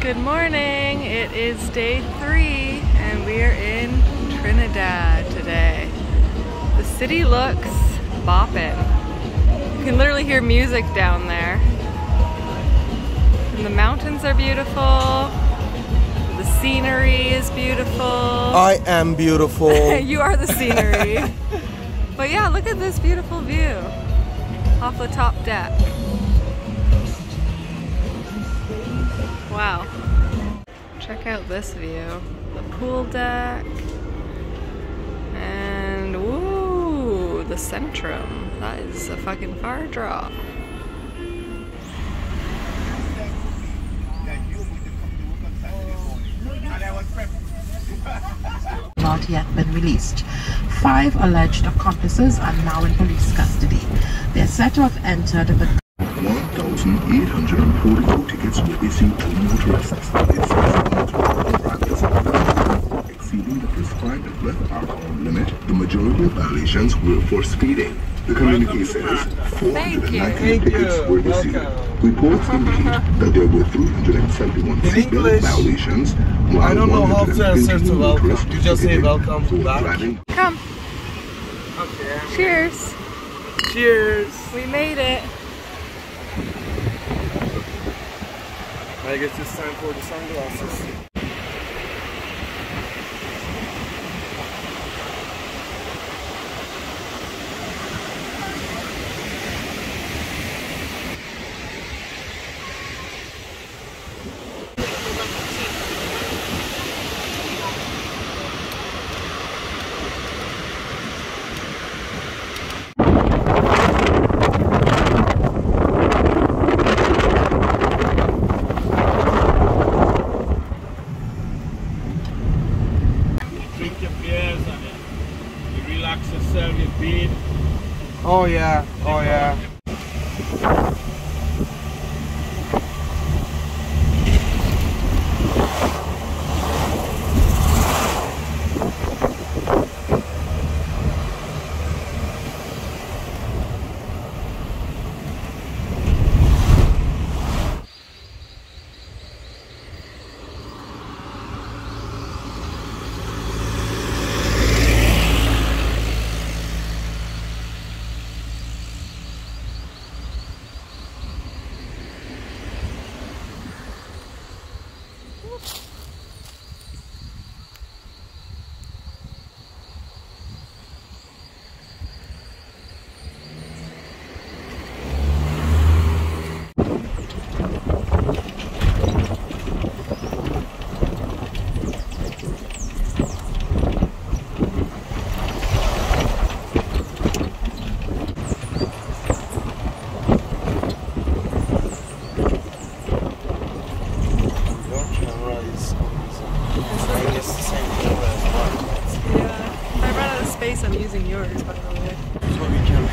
Good morning. It is day three and we are in Trinidad today. The city looks bopping. You can literally hear music down there. And the mountains are beautiful. The scenery is beautiful. I am beautiful. you are the scenery. but yeah, look at this beautiful view off the top deck. Wow. Check out this view. The pool deck. And woo, the Centrum. That is a fucking far drop. not yet been released. Five alleged accomplices are now in police custody. They're said to have entered the 1,844 tickets were issued to motorists exceeding the prescribed blood alcohol limit. The majority of violations were for speeding. The communique says 490 tickets were issued. Reports indicate that there were 371 seatbelt violations, while I don't know how to answer to welcome. motorists You just say ticketed welcome for back. driving Come. Okay. Cheers. Cheers. We made it. I guess it's time for the sunglasses. drink your beers and then you relax yourself, you beat. Oh yeah. Oh Słowicielu.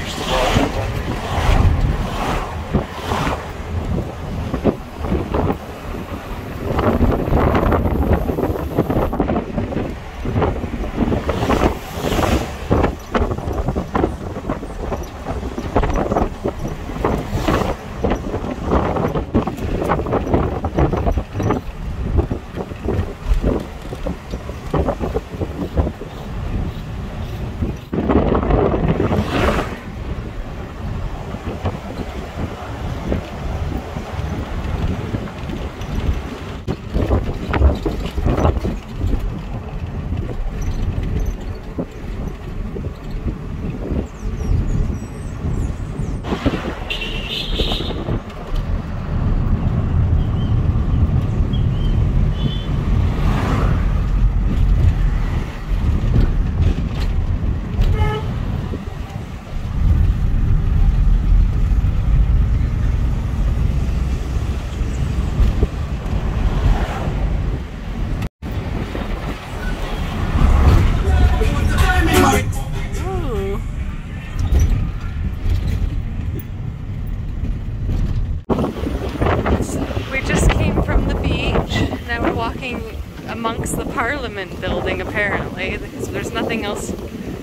Apparently, because there's nothing else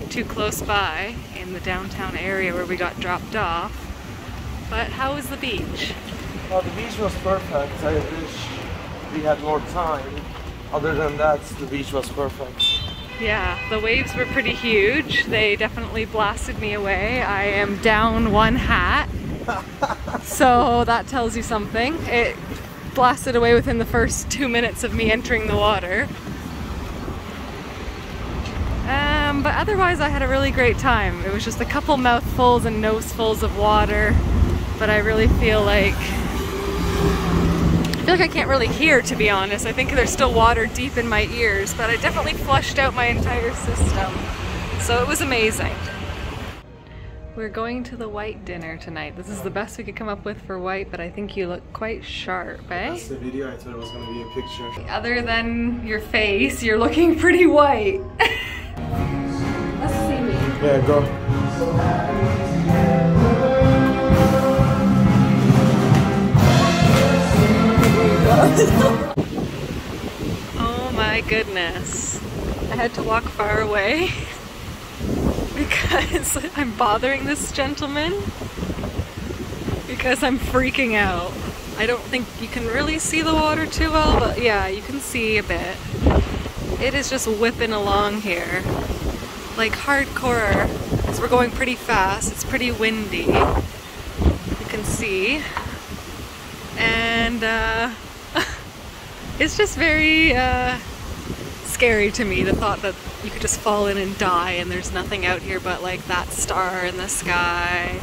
too close by in the downtown area where we got dropped off. But how was the beach? Well, the beach was perfect. I wish we had more time. Other than that, the beach was perfect. Yeah, the waves were pretty huge. They definitely blasted me away. I am down one hat. so that tells you something. It blasted away within the first two minutes of me entering the water. Um, but otherwise, I had a really great time. It was just a couple mouthfuls and nosefuls of water, but I really feel like I feel like I can't really hear, to be honest. I think there's still water deep in my ears, but I definitely flushed out my entire system. So it was amazing. We're going to the white dinner tonight. This is the best we could come up with for white, but I think you look quite sharp, eh? That's the video. I thought it was gonna be a picture. Other than your face, you're looking pretty white. Yeah, go. Oh my goodness. I had to walk far away because I'm bothering this gentleman because I'm freaking out. I don't think you can really see the water too well, but yeah, you can see a bit. It is just whipping along here. Like hardcore. Because we're going pretty fast. It's pretty windy. You can see. And uh, it's just very uh, scary to me the thought that you could just fall in and die and there's nothing out here but like that star in the sky.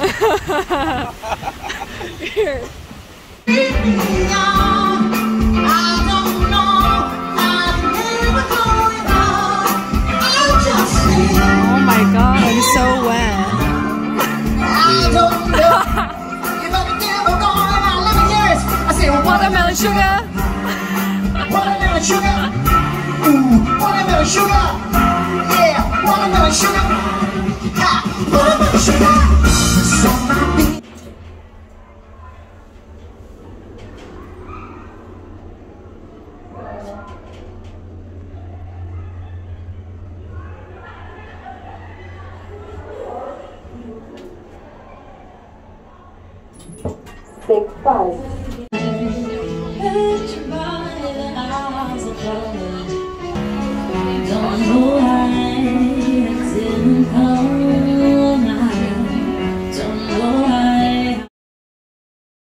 here. Watermelon sugar. Watermelon sugar. Ooh, watermelon sugar. Yeah, watermelon sugar. Ha, watermelon sugar. It's on my beat. Let your the eyes closed.